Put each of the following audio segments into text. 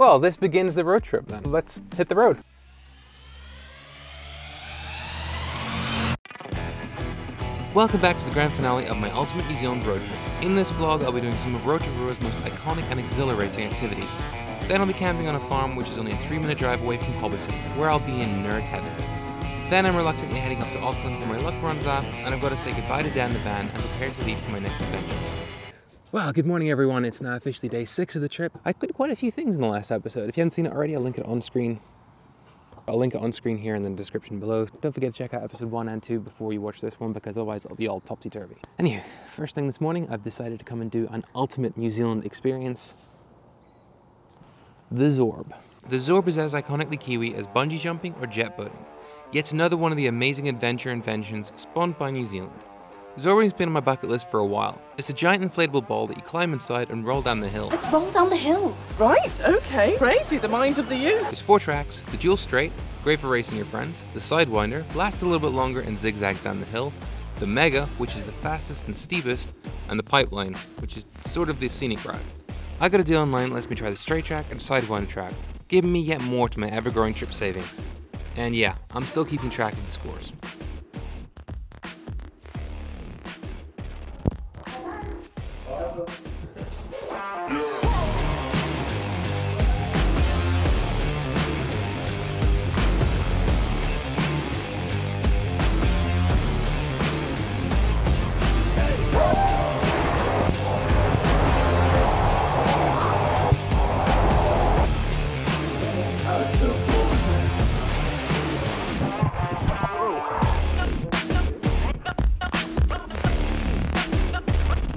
Well, this begins the road trip then. Let's hit the road. Welcome back to the grand finale of my Ultimate New Zealand road trip. In this vlog, I'll be doing some of Rotorua's most iconic and exhilarating activities. Then I'll be camping on a farm which is only a 3 minute drive away from Hobbiton, where I'll be in nerd heaven. Then I'm reluctantly heading up to Auckland where my luck runs out, and I've got to say goodbye to Dan the van and prepare to leave for my next adventures. Well, good morning everyone. It's now officially day six of the trip. I did quite a few things in the last episode. If you haven't seen it already, I'll link it on screen. I'll link it on screen here in the description below. Don't forget to check out episode one and two before you watch this one because otherwise it'll be all topsy-turvy. Anyway, first thing this morning, I've decided to come and do an ultimate New Zealand experience. The Zorb. The Zorb is as iconically Kiwi as bungee jumping or jet boating. Yet another one of the amazing adventure inventions spawned by New Zealand. Zorbing's been on my bucket list for a while. It's a giant inflatable ball that you climb inside and roll down the hill. Let's roll down the hill. Right, okay. Crazy, the mind of the youth. There's four tracks, the dual straight, great for racing your friends, the sidewinder, lasts a little bit longer and zigzags down the hill, the mega, which is the fastest and steepest, and the pipeline, which is sort of the scenic ride. I got a deal online that lets me try the straight track and sidewinder track, giving me yet more to my ever-growing trip savings. And yeah, I'm still keeping track of the scores.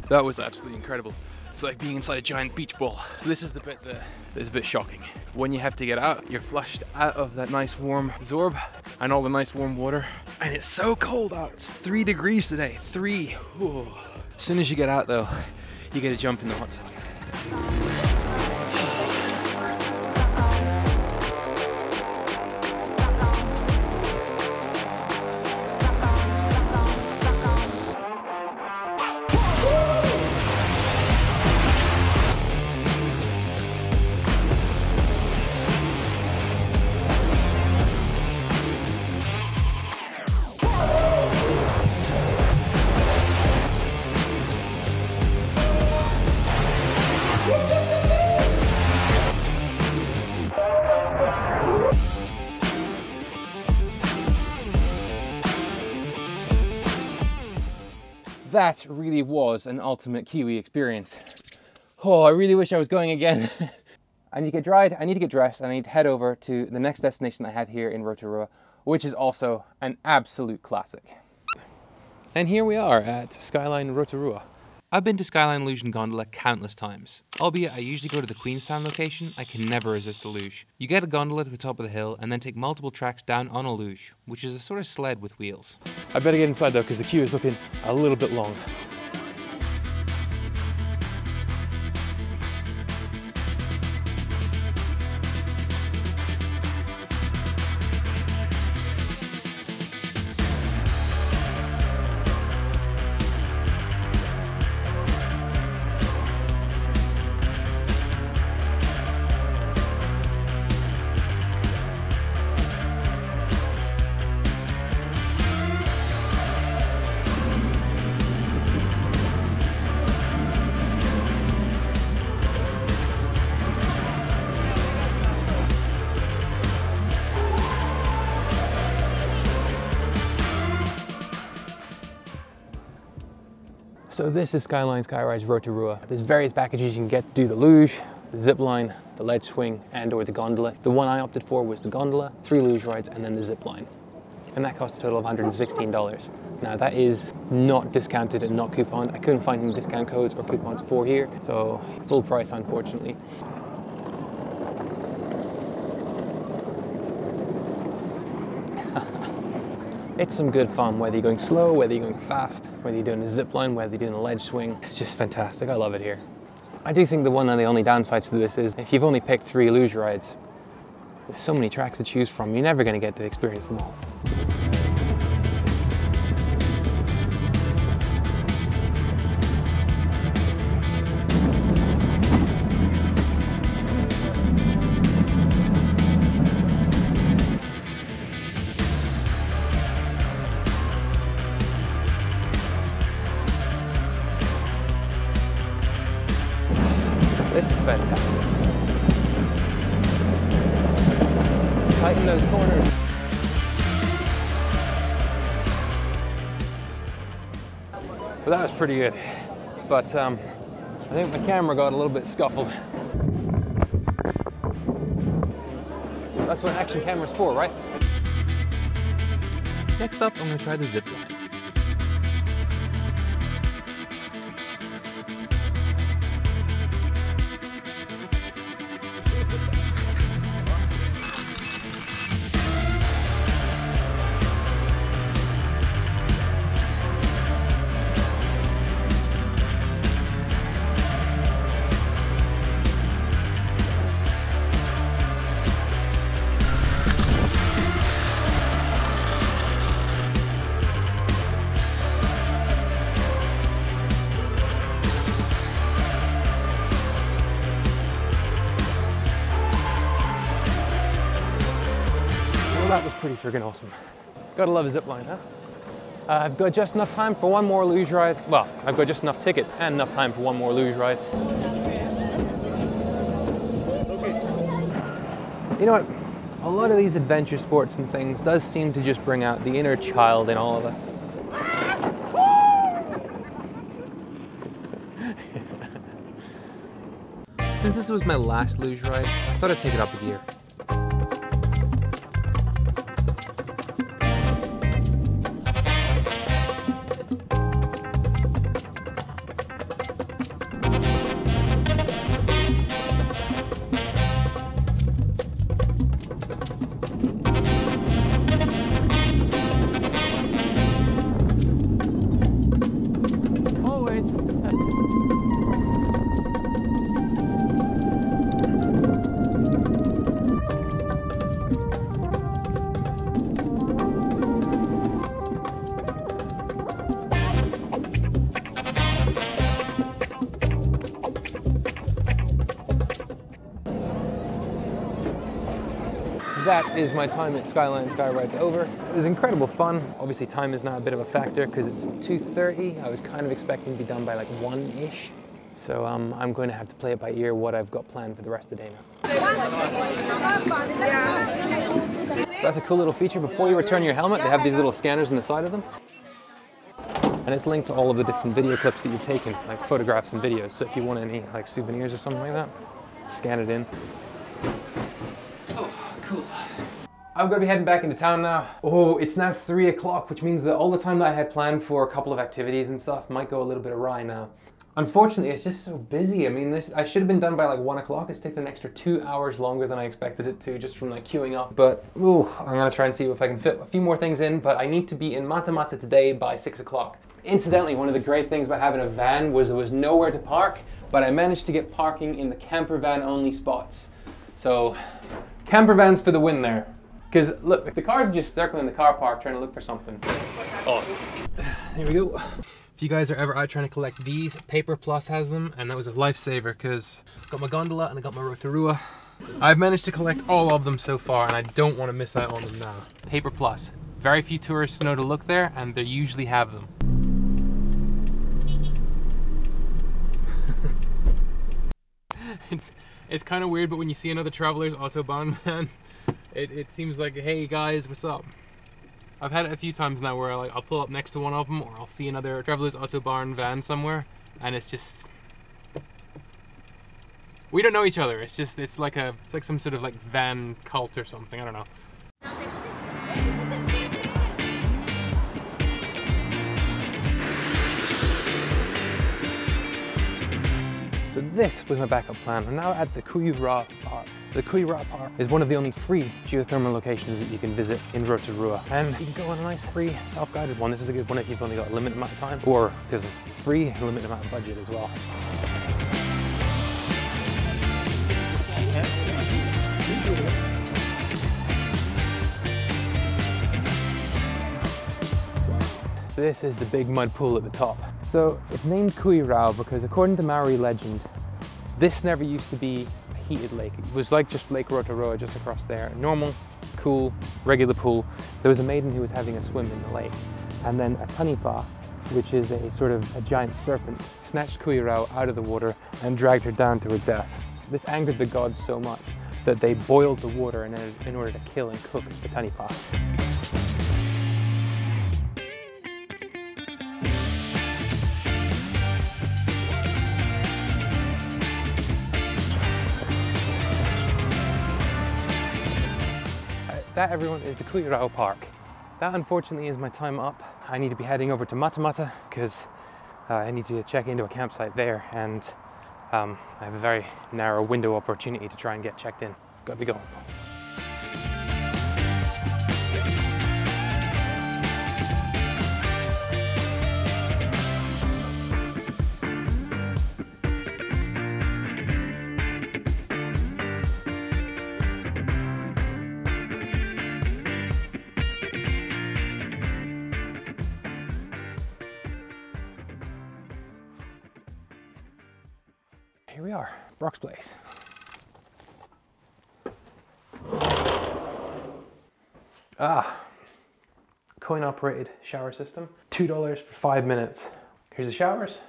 That was absolutely incredible. It's like being inside a giant beach ball. This is the bit that is a bit shocking. When you have to get out, you're flushed out of that nice warm Zorb and all the nice warm water. And it's so cold out. It's three degrees today. Three. Ooh. As soon as you get out though, you get a jump in the hot tub. That really was an ultimate Kiwi experience. Oh, I really wish I was going again. I need to get dried, I need to get dressed, and I need to head over to the next destination I have here in Rotorua, which is also an absolute classic. And here we are at Skyline Rotorua. I've been to Skyline Luge and Gondola countless times. Albeit I usually go to the Queenstown location, I can never resist the luge. You get a gondola to the top of the hill and then take multiple tracks down on a luge, which is a sort of sled with wheels. I better get inside though because the queue is looking a little bit long. So this is Skyline Skyrides Rotorua. There's various packages you can get to do the luge, the zip line, the ledge swing, and or the gondola. The one I opted for was the gondola, three luge rides, and then the zip line. And that cost a total of $116. Now that is not discounted and not couponed. I couldn't find any discount codes or coupons for here, so full price unfortunately. It's some good fun, whether you're going slow, whether you're going fast, whether you're doing a zip line, whether you're doing a ledge swing. It's just fantastic. I love it here. I do think the one and the only downsides to this is if you've only picked three luge rides, there's so many tracks to choose from, you're never going to get to experience them all. But that was pretty good. But um, I think my camera got a little bit scuffled. That's what action camera's for, right? Next up, I'm gonna try the zip line. That was pretty friggin' awesome. Gotta love a zip line, huh? Uh, I've got just enough time for one more luge ride. Well, I've got just enough tickets and enough time for one more luge ride. You know what? A lot of these adventure sports and things does seem to just bring out the inner child in all of us. Since this was my last luge ride, I thought I'd take it up a gear. My time at Skyline Skyrides over. It was incredible fun. Obviously time is now a bit of a factor because it's 2.30. I was kind of expecting to be done by like 1-ish. So um, I'm going to have to play it by ear what I've got planned for the rest of the day now. That's a cool little feature. Before you return your helmet, they have these little scanners on the side of them. And it's linked to all of the different video clips that you've taken, like photographs and videos. So if you want any like souvenirs or something like that, scan it in. I'm gonna be heading back into town now. Oh, it's now three o'clock, which means that all the time that I had planned for a couple of activities and stuff might go a little bit awry now. Unfortunately, it's just so busy. I mean, this I should have been done by like one o'clock. It's taken an extra two hours longer than I expected it to, just from like queuing up. But ooh, I'm gonna try and see if I can fit a few more things in. But I need to be in Matamata today by six o'clock. Incidentally, one of the great things about having a van was there was nowhere to park, but I managed to get parking in the camper van only spots. So, camper vans for the win there. Because look, the cars are just circling the car park trying to look for something. Awesome. Here we go. If you guys are ever out trying to collect these, Paper Plus has them, and that was a lifesaver because I got my gondola and I got my Rotorua. I've managed to collect all of them so far, and I don't want to miss out on them now. Paper Plus. Very few tourists know to look there, and they usually have them. it's it's kind of weird, but when you see another Traveler's Autobahn van, it, it seems like, hey guys, what's up? I've had it a few times now where like I'll pull up next to one of them, or I'll see another Traveler's Autobahn van somewhere, and it's just we don't know each other. It's just it's like a it's like some sort of like van cult or something. I don't know. So this was my backup plan. I'm now at the Kuirau Park. The Kuirau Park is one of the only free geothermal locations that you can visit in Rotorua. And you can go on a nice free self-guided one. This is a good one if you've only got a limited amount of time or because it's free, a limited amount of budget as well. This is the big mud pool at the top. So it's named Kuirau because according to Maori legend, this never used to be heated lake. It was like just Lake Rotorua just across there. Normal, cool, regular pool. There was a maiden who was having a swim in the lake. And then a taniwha, which is a sort of a giant serpent, snatched Kuirau out of the water and dragged her down to her death. This angered the gods so much that they boiled the water in, in order to kill and cook the taniwha. That, everyone, is the Kuirau Park. That, unfortunately, is my time up. I need to be heading over to Matamata because uh, I need to check into a campsite there and um, I have a very narrow window opportunity to try and get checked in. Gotta be going. Place. Ah, coin operated shower system. $2 for five minutes. Here's the showers.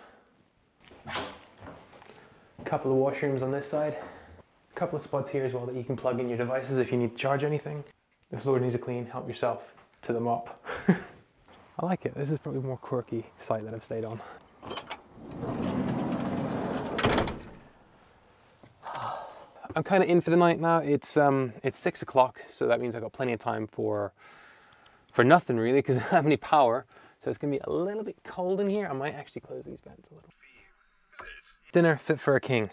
A couple of washrooms on this side. A couple of spots here as well that you can plug in your devices if you need to charge anything. If The floor needs a clean, help yourself to the mop. I like it. This is probably a more quirky site that I've stayed on. I'm kind of in for the night now. It's um, it's six o'clock, so that means I've got plenty of time for for nothing really, because I don't have any power. So it's gonna be a little bit cold in here. I might actually close these vents a little. Dinner fit for a king: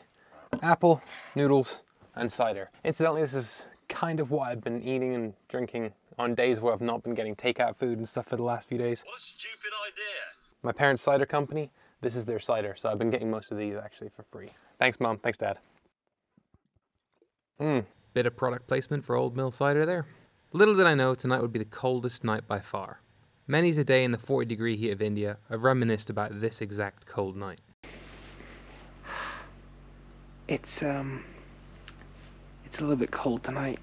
apple, noodles, and cider. Incidentally, this is kind of what I've been eating and drinking on days where I've not been getting takeout food and stuff for the last few days. What a stupid idea. My parents' cider company. This is their cider, so I've been getting most of these actually for free. Thanks, mom. Thanks, dad. Mm. Bit of product placement for Old Mill Cider there. Little did I know tonight would be the coldest night by far. Many's a day in the 40 degree heat of India I've reminisced about this exact cold night. It's um, it's a little bit cold tonight.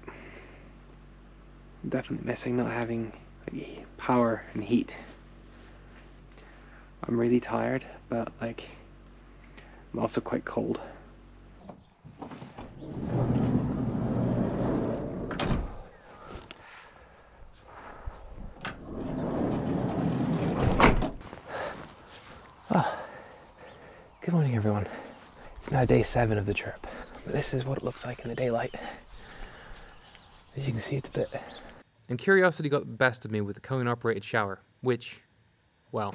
I'm definitely missing not having like, power and heat. I'm really tired, but like, I'm also quite cold. Good morning, everyone. It's now day seven of the trip, but this is what it looks like in the daylight. As you can see, it's a bit. And curiosity got the best of me with the coin operated shower, which, well,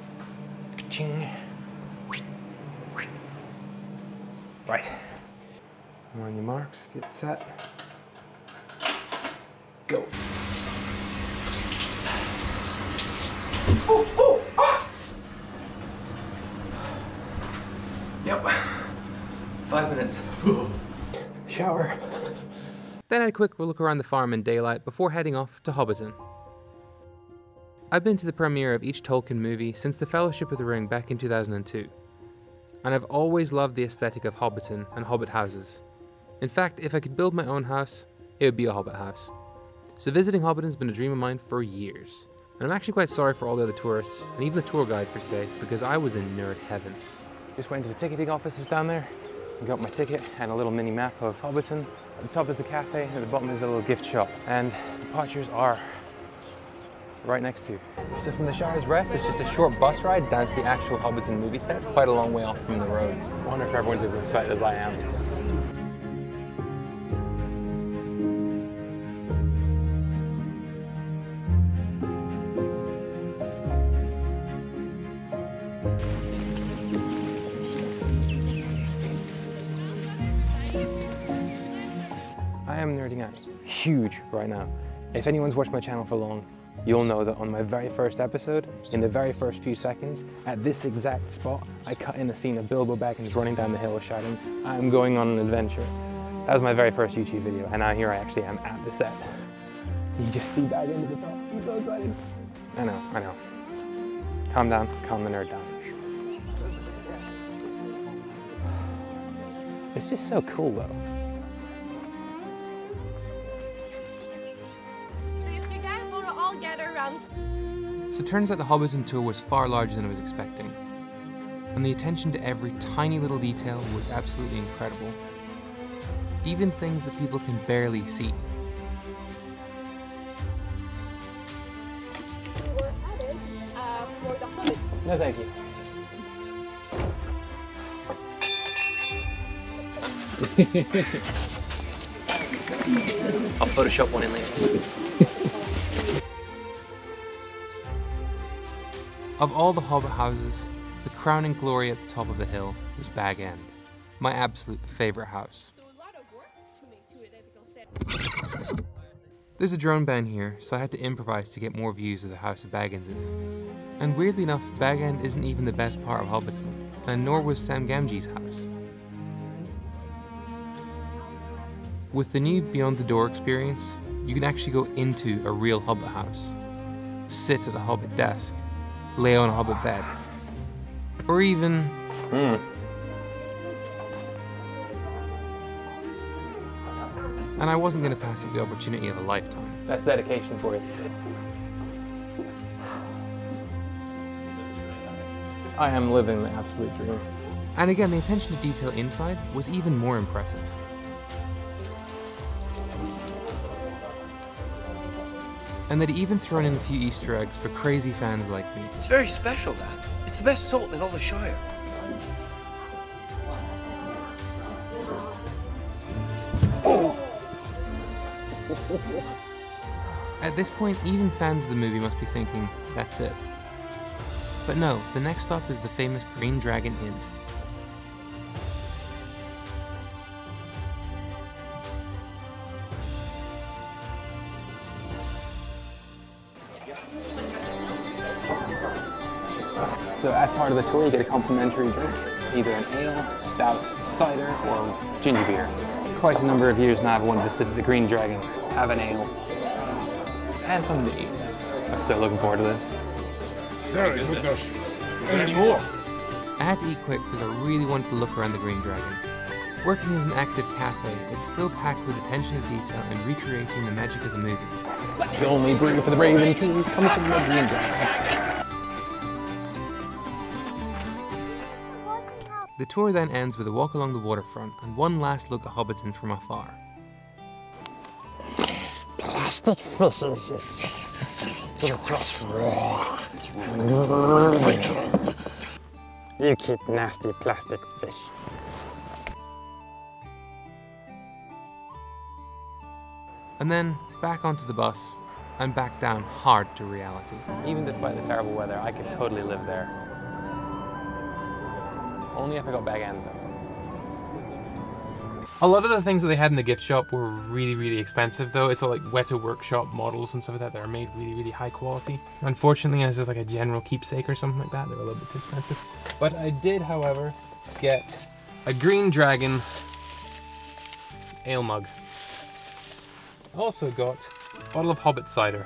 Right. On your marks, get set. Go. Yep. Minutes. Shower. Then I had a quick look around the farm in daylight before heading off to Hobbiton. I've been to the premiere of each Tolkien movie since The Fellowship of the Ring back in 2002, and I've always loved the aesthetic of Hobbiton and Hobbit houses. In fact, if I could build my own house, it would be a Hobbit house. So visiting Hobbiton's been a dream of mine for years, and I'm actually quite sorry for all the other tourists and even the tour guide for today because I was in nerd heaven. Just went to the ticketing offices down there. Got my ticket and a little mini map of Hobbiton. At the top is the cafe, and at the bottom is the little gift shop. And departures are right next to. So from the Shire's Rest, it's just a short bus ride down to the actual Hobbiton movie set. It's quite a long way off from the roads. I wonder if everyone's as excited as I am. Huge right now. If anyone's watched my channel for long, you'll know that on my very first episode, in the very first few seconds, at this exact spot, I cut in a scene of Bilbo Baggins running down the hill shouting, I'm going on an adventure. That was my very first YouTube video, and now here I actually am at the set. You just see that into the top. I'm so excited. I know, I know. Calm down, calm the nerd down. It's just so cool though. So it turns out the Hobbiton tour was far larger than I was expecting. And the attention to every tiny little detail was absolutely incredible. even things that people can barely see. We're uh, for the Hobbit. No, thank you. I'll Photoshop one in later. Of all the Hobbit houses, the crowning glory at the top of the hill was Bag End, my absolute favourite house. There's a drone ban here, so I had to improvise to get more views of the House of Bagginses. And weirdly enough, Bag End isn't even the best part of Hobbiton, and nor was Sam Gamgee's house. With the new Beyond the Door experience, you can actually go into a real Hobbit house, sit at a Hobbit desk, lay on a Hobbit bed, or even Hmm. and I wasn't going to pass up the opportunity of a lifetime. That's dedication for you. I am living the absolute dream. And again, the attention to detail inside was even more impressive. And they'd even thrown in a few Easter eggs for crazy fans like me. It's very special, that. It's the best salt in all the Shire. At this point, even fans of the movie must be thinking, that's it. But no, the next stop is the famous Green Dragon Inn. Part of the tour, you get a complimentary drink, either an ale, stout, cider, or ginger beer. Quite a number of years now I've wanted to sit at the Green Dragon, have an ale, uh, and something to eat. I'm so looking forward to this. Very goodness. Any more? I had to eat quick because I really wanted to look around the Green Dragon. Working as an active cafe, it's still packed with attention to detail and recreating the magic of the movies. The only brew for the brave and true comes from the Green Dragon. The tour then ends with a walk along the waterfront and one last look at Hobbiton from afar. Plastic fishes is You keep nasty plastic fish. And then back onto the bus and back down hard to reality. Even despite the terrible weather, I could totally live there. Only if I got back. A lot of the things that they had in the gift shop were really, really expensive, though. It's all like Weta Workshop models and stuff like that that are made really, really high quality. Unfortunately, as just like a general keepsake or something like that, they're a little bit too expensive. But I did, however, get a Green Dragon ale mug. Also got a bottle of Hobbit cider.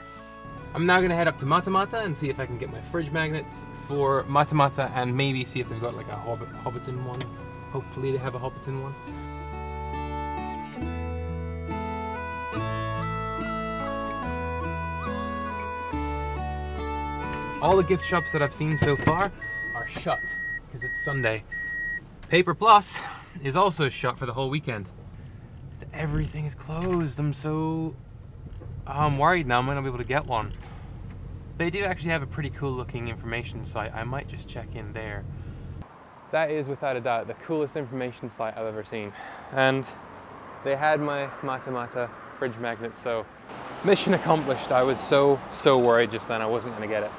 I'm now gonna head up to Matamata and see if I can get my fridge magnets for Matamata and maybe see if they've got like a Hobbit Hobbiton one. Hopefully they have a Hobbiton one. All the gift shops that I've seen so far are shut because it's Sunday. Paper Plus is also shut for the whole weekend. So everything is closed. I'm so I'm worried now I might not be able to get one. They do actually have a pretty cool looking information site. I might just check in there. That is without a doubt the coolest information site I've ever seen. And they had my Matamata fridge magnet, so mission accomplished. I was so, so worried just then I wasn't gonna get it.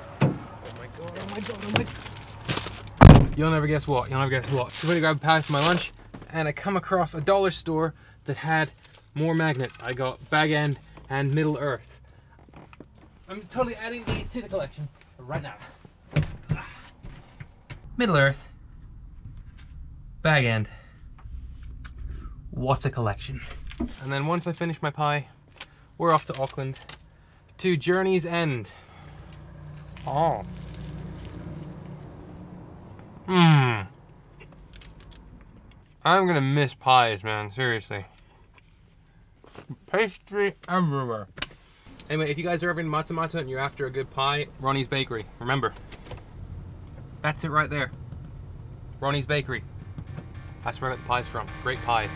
Oh my god, oh my god, oh my god. You'll never guess what, you'll never guess what. So I'm gonna grab a pack for my lunch and I come across a dollar store that had more magnets. I got Bag End and Middle Earth. I'm totally adding these to the collection right now. Middle Earth. Bag End. What a collection. And then once I finish my pie, we're off to Auckland to Journey's End. Oh. Mmm. I'm gonna miss pies, man. Seriously. Pastry everywhere. Anyway, if you guys are ever in Matamata and you're after a good pie, Ronnie's Bakery. Remember. That's it right there. Ronnie's Bakery. That's where I got the pies from. Great pies.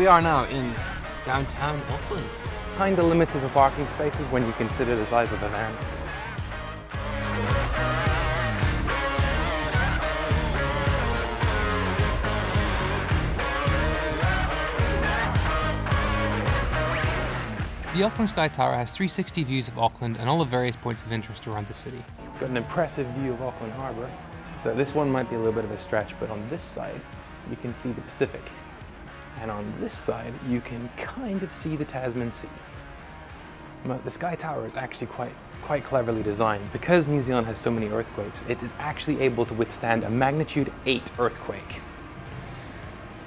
We are now in downtown Auckland. Kinda limited for parking spaces when you consider the size of the van. The Auckland Sky Tower has 360 views of Auckland and all the various points of interest around the city. Got an impressive view of Auckland Harbour. So this one might be a little bit of a stretch, but on this side, you can see the Pacific. And on this side, you can kind of see the Tasman Sea. The Sky Tower is actually quite, quite cleverly designed. Because New Zealand has so many earthquakes, it is actually able to withstand a magnitude 8 earthquake.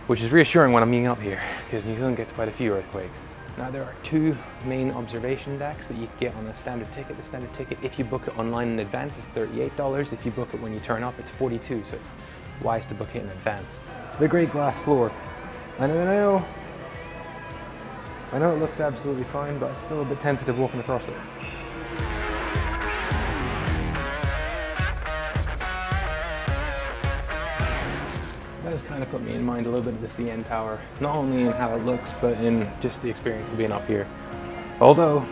Which is reassuring when I'm being up here, because New Zealand gets quite a few earthquakes. Now there are two main observation decks that you can get on a standard ticket. The standard ticket, if you book it online in advance, is $38. If you book it when you turn up, it's 42 so it's wise to book it in advance. The great glass floor. I know, I know, I know it looks absolutely fine, but it's still a bit tentative walking across it. That has kind of put me in mind a little bit of the CN Tower, not only in how it looks, but in just the experience of being up here. Although,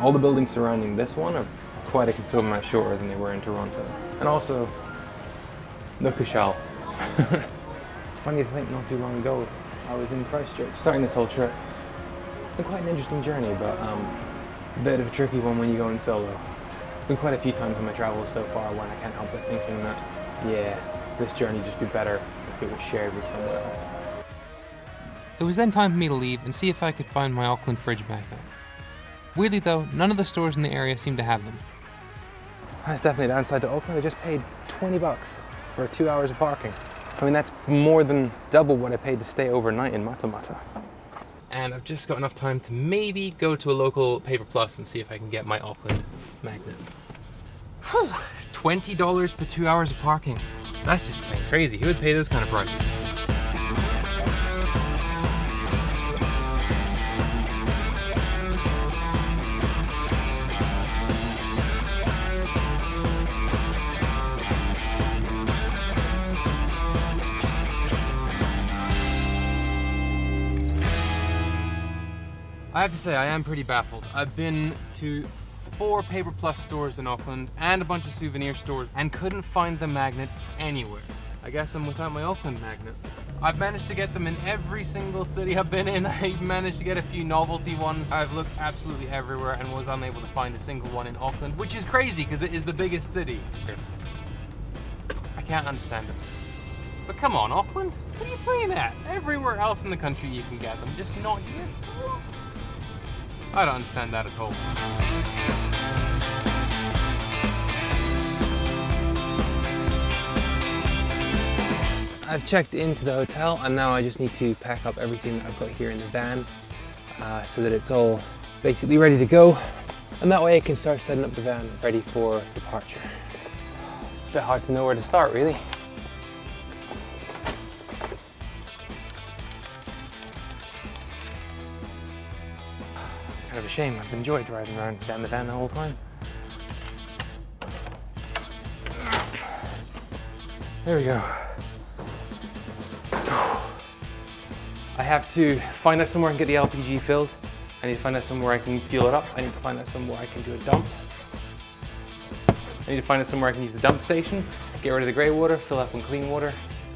all the buildings surrounding this one are quite a considerable amount shorter than they were in Toronto. And also, Nukushal. it's funny to think not too long ago, I was in Christchurch starting this whole trip. It's been quite an interesting journey, but um, a bit of a tricky one when you go in solo. Been quite a few times in my travels so far when I can't help but thinking that, yeah, this journey would just be better if it was shared with someone else. It was then time for me to leave and see if I could find my Auckland fridge magnet. Weirdly though, none of the stores in the area seem to have them. That's definitely a downside to Auckland. I just paid 20 bucks for two hours of parking. I mean, that's more than double what I paid to stay overnight in Matamata. And I've just got enough time to maybe go to a local Paper Plus and see if I can get my Auckland magnet. Whew, $20 for two hours of parking. That's just plain crazy. Who would pay those kind of prices? I have to say, I am pretty baffled. I've been to four Paper Plus stores in Auckland and a bunch of souvenir stores and couldn't find the magnets anywhere. I guess I'm without my Auckland magnet. I've managed to get them in every single city I've been in. I managed to get a few novelty ones. I've looked absolutely everywhere and was unable to find a single one in Auckland, which is crazy because it is the biggest city. I can't understand it. But come on, Auckland, what are you playing at? Everywhere else in the country you can get them, just not here. I don't understand that at all. I've checked into the hotel and now I just need to pack up everything that I've got here in the van uh, so that it's all basically ready to go. And that way I can start setting up the van ready for departure. Bit hard to know where to start really. Shame. I've enjoyed driving around down the van the whole time. There we go. I have to find out somewhere I can get the LPG filled. I need to find out somewhere I can fuel it up. I need to find out somewhere I can do a dump. I need to find out somewhere I can use the dump station, get rid of the grey water, fill up with clean water,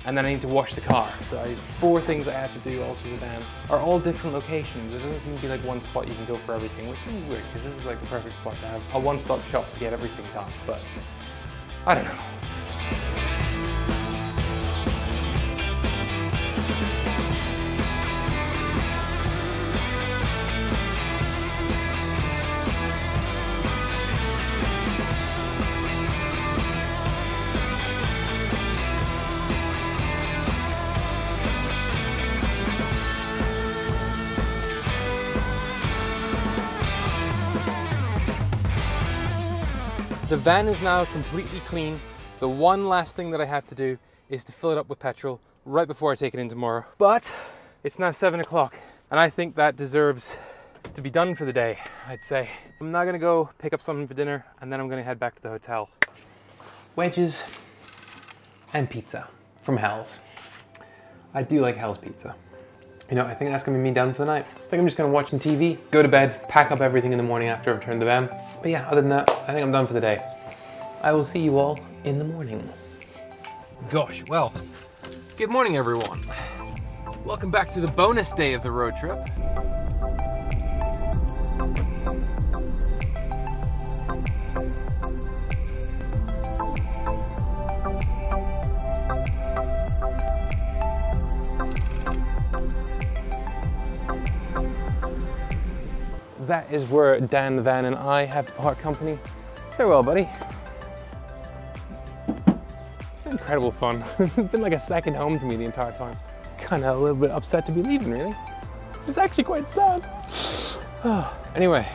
and then I need to wash the car. So I, four things I have to do all to the van are all different locations. There doesn't seem to be like one spot you can go for everything, which is weird because this is like the perfect spot to have a one-stop shop to get everything done. But I don't know. Van is now completely clean. The one last thing that I have to do is to fill it up with petrol right before I take it in tomorrow. But it's now seven o'clock and I think that deserves to be done for the day, I'd say. I'm now gonna go pick up something for dinner and then I'm gonna head back to the hotel. Wedges and pizza from Hell's. I do like Hell's Pizza. You know, I think that's gonna be me done for the night. I think I'm just gonna watch some TV, go to bed, pack up everything in the morning after I've returned the van. But yeah, other than that, I think I'm done for the day. I will see you all in the morning. Gosh, well, good morning everyone. Welcome back to the bonus day of the road trip. That is where Dan Van and I have to part company. Farewell, buddy. Incredible fun. it's been like a second home to me the entire time. Kind of a little bit upset to be leaving, really. It's actually quite sad. anyway,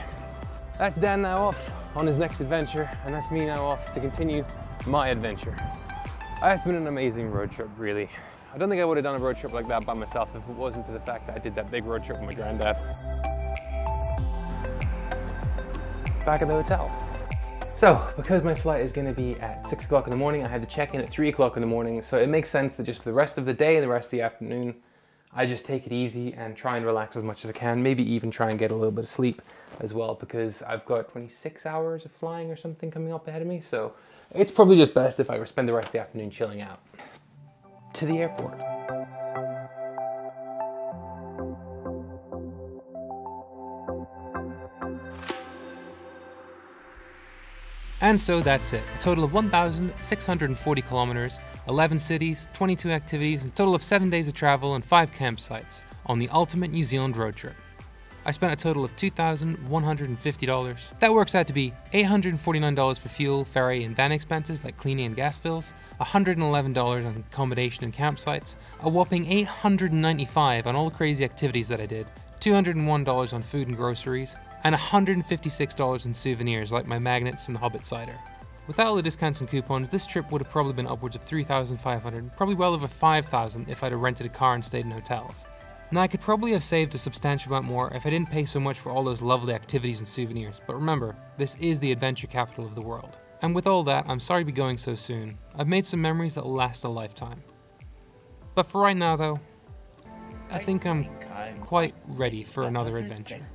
that's Dan now off on his next adventure, and that's me now off to continue my adventure. It's been an amazing road trip, really. I don't think I would have done a road trip like that by myself if it wasn't for the fact that I did that big road trip with my granddad. Back at the hotel. So, because my flight is gonna be at six o'clock in the morning, I had to check in at three o'clock in the morning. So it makes sense that just for the rest of the day and the rest of the afternoon, I just take it easy and try and relax as much as I can. Maybe even try and get a little bit of sleep as well, because I've got 26 hours of flying or something coming up ahead of me. So it's probably just best if I spend the rest of the afternoon chilling out. To the airport. And so that's it. A total of 1,640 kilometers, 11 cities, 22 activities, and a total of 7 days of travel and 5 campsites on the ultimate New Zealand road trip. I spent a total of $2,150. That works out to be $849 for fuel, ferry, and van expenses like cleaning and gas fills, $111 on accommodation and campsites, a whopping $895 on all the crazy activities that I did, $201 on food and groceries, and $156 in souvenirs like my magnets and the Hobbit cider. Without all the discounts and coupons, this trip would have probably been upwards of 3,500, probably well over 5,000 if I'd have rented a car and stayed in hotels. Now I could probably have saved a substantial amount more if I didn't pay so much for all those lovely activities and souvenirs, but remember, this is the adventure capital of the world. And with all that, I'm sorry to be going so soon. I've made some memories that'll last a lifetime. But for right now though, I think I'm quite ready for another adventure.